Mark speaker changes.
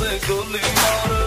Speaker 1: nasıl kılıyor